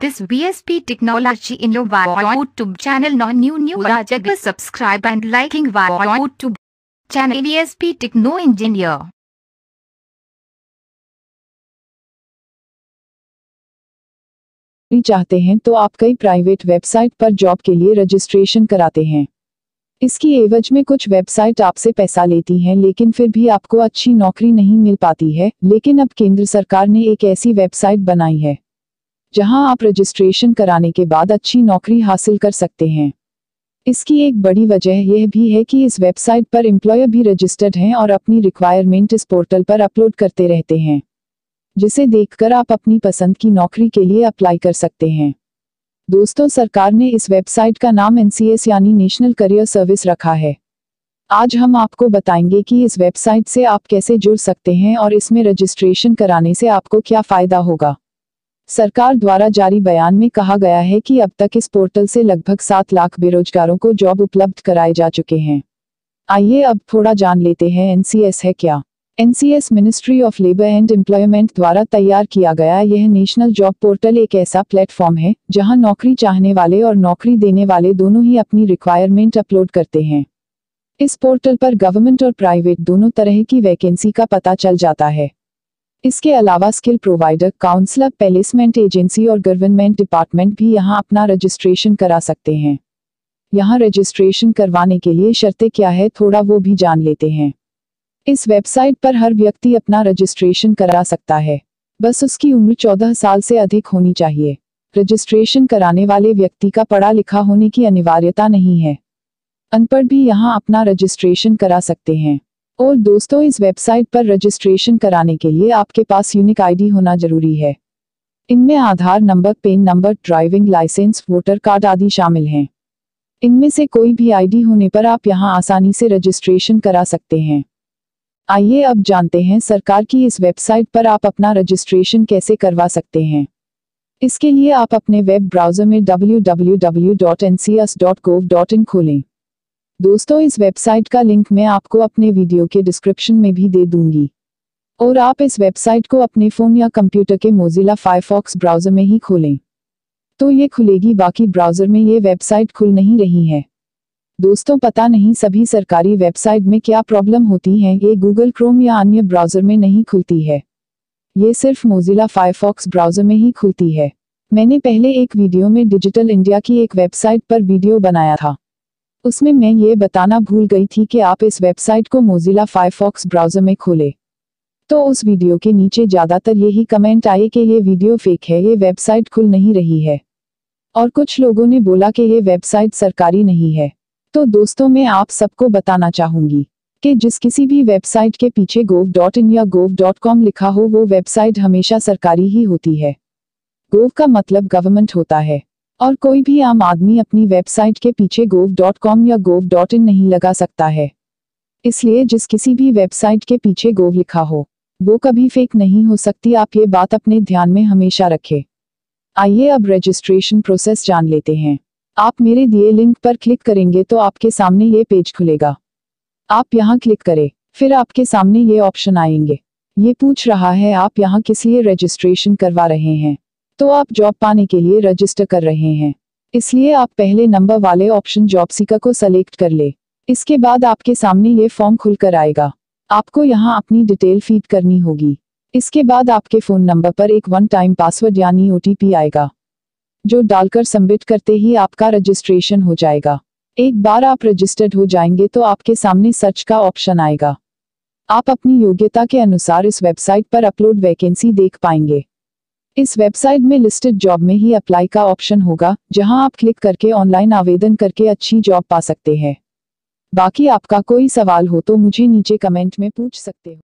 this VSP technology in your YouTube channel. No new new Rajag subscribe and liking YouTube channel VSP Techno Engineer. चाहते हैं तो आप कई private website पर job के लिए रजिस्ट्रेशन कराते हैं इसकी एवज में कुछ वेबसाइट आपसे पैसा लेती हैं, लेकिन फिर भी आपको अच्छी नौकरी नहीं मिल पाती है लेकिन अब केंद्र सरकार ने एक ऐसी वेबसाइट बनाई है जहाँ आप रजिस्ट्रेशन कराने के बाद अच्छी नौकरी हासिल कर सकते हैं। इसकी एक बड़ी वजह यह भी है कि इस वेबसाइट पर एम्प्लॉयर भी रजिस्टर्ड हैं और अपनी रिक्वायरमेंट इस पोर्टल पर अपलोड करते रहते हैं, जिसे देखकर आप अपनी पसंद की नौकरी के लिए अप्लाई कर सकते हैं। दोस्तों, सरकार ने इस वेबसाइट का नाम एनसीएस यानी नेशनल करियर सर्विस रखा है। आज हम आपको बताएँगे कि इस वेबसाइट से आप कैसे जुड़ सकते हैं और इसमें रजिस्ट्रेशन कराने से आपको क्या फ़ायदा होगा। सरकार द्वारा जारी बयान में कहा गया है कि अब तक इस पोर्टल से लगभग सात लाख बेरोजगारों को जॉब उपलब्ध कराए जा चुके हैं। आइए अब थोड़ा जान लेते हैं एनसीएस है क्या। NCS ministry of labour and employment द्वारा तैयार किया गया यह नेशनल जॉब पोर्टल एक ऐसा प्लेटफॉर्म है, जहाँ नौकरी चाहने वाले और नौकरी देने वाले दोनों ही अपनी रिक्वायरमेंट अपलोड करते हैं। इस पोर्टल पर गवर्नमेंट और प्राइवेट दोनों तरह की वैकेंसी का पता चल जाता है। इसके अलावा skill provider, counsellor, placement agency और गवर्नमेंट डिपार्टमेंट भी यहाँ अपना रजिस्ट्रेशन करा सकते हैं। यहाँ रजिस्ट्रेशन करवाने के लिए शर्तें क्या है, थोड़ा वो भी जान लेते हैं। इस वेबसाइट पर हर व्यक्ति अपना रजिस्ट्रेशन करा सकता है। बस उसकी उम्र 14 साल से अधिक होनी चाहिए। रजिस्ट्रेशन कराने वाले व्यक्ति का पढ़ा लिखा होने की अनिवार्यता नहीं है। अनपढ़ भी यहाँ अपना रजिस्ट्रेशन करा सकते हैं। और दोस्तों, इस वेबसाइट पर रजिस्ट्रेशन कराने के लिए आपके पास यूनिक आईडी होना ज़रूरी है। इनमें Aadhaar number, PAN number, driving licence, voter card आदि शामिल हैं। इनमें से कोई भी आईडी होने पर आप यहाँ आसानी से रजिस्ट्रेशन करा सकते हैं। आइए अब जानते हैं सरकार की इस वेबसाइट पर आप अपना रजिस्ट्रेशन कैसे करवा सकते हैं। इसके लिए आप अपने वेब ब्राउज़र में www.ncs.gov.in खोलें। दोस्तों, इस वेबसाइट का लिंक मैं आपको अपने वीडियो के डिस्क्रिप्शन में भी दे दूँगी। और आप इस वेबसाइट को अपने फ़ोन या कंप्यूटर के मोजिला फायरफॉक्स ब्राउज़र में ही खोलें। तो ये खुलेगी, बाकी ब्राउज़र में ये वेबसाइट खुल नहीं रही है। दोस्तों, पता नहीं सभी सरकारी वेबसाइट में क्या प्रॉब्लम होती है, ये गूगल क्रोम या अन्य ब्राउज़र में नहीं खुलती है। ये सिर्फ़ मोजिला फायरफॉक्स ब्राउज़र में ही खुलती है। मैंने पहले एक वीडियो में डिजिटल इंडिया की एक वेबसाइट पर वीडियो बनाया था। उसमें मैं ये बताना भूल गई थी कि आप इस वेबसाइट को मोजिला फायरफॉक्स ब्राउज़र में खोले। तो उस वीडियो के नीचे ज़्यादातर यही कमेंट आए कि ये वीडियो फेक है, ये वेबसाइट खुल नहीं रही है। और कुछ लोगों ने बोला कि ये वेबसाइट सरकारी नहीं है। तो दोस्तों, मैं आप सबको बताना चाहूँगी कि जिस किसी भी वेबसाइट के पीछे गोव डॉट इन या गोव डॉट कॉम लिखा हो, वो वेबसाइट हमेशा सरकारी ही होती है। गोव का मतलब गवर्नमेंट होता है। और कोई भी आम आदमी अपनी वेबसाइट के पीछे गोव डॉट कॉम या गोव डॉट इन नहीं लगा सकता है। इसलिए जिस किसी भी वेबसाइट के पीछे गोव लिखा हो, वो कभी फेक नहीं हो सकती। आप ये बात अपने ध्यान में हमेशा रखें। आइए अब रजिस्ट्रेशन प्रोसेस जान लेते हैं। आप मेरे दिए लिंक पर क्लिक करेंगे तो आपके सामने ये पेज खुलेगा। आप यहाँ क्लिक करें, फिर आपके सामने ये ऑप्शन आएँगे। ये पूछ रहा है, आप यहाँ किस लिए रजिस्ट्रेशन करवा रहे हैं? तो आप जॉब पाने के लिए रजिस्टर कर रहे हैं। इसलिए आप पहले नंबर वाले ऑप्शन जॉब सीकर को सेलेक्ट कर ले। इसके बाद आपके सामने ये फॉर्म खुलकर आएगा। आपको यहाँ अपनी डिटेल फ़ीड करनी होगी। इसके बाद आपके फ़ोन नंबर पर एक वन टाइम पासवर्ड यानी ओटीपी आएगा, जो डालकर सबमिट करते ही आपका रजिस्ट्रेशन हो जाएगा। एक बार आप रजिस्टर्ड हो जाएँगे तो आपके सामने सर्च का ऑप्शन आएगा। आप अपनी योग्यता के अनुसार इस वेबसाइट पर अपलोड वैकेंसी देख पाएँगे। इस वेबसाइट में लिस्टेड जॉब में ही अप्लाई का ऑप्शन होगा, जहाँ आप क्लिक करके ऑनलाइन आवेदन करके अच्छी जॉब पा सकते हैं। बाकी आपका कोई सवाल हो तो मुझे नीचे कमेंट में पूछ सकते हो।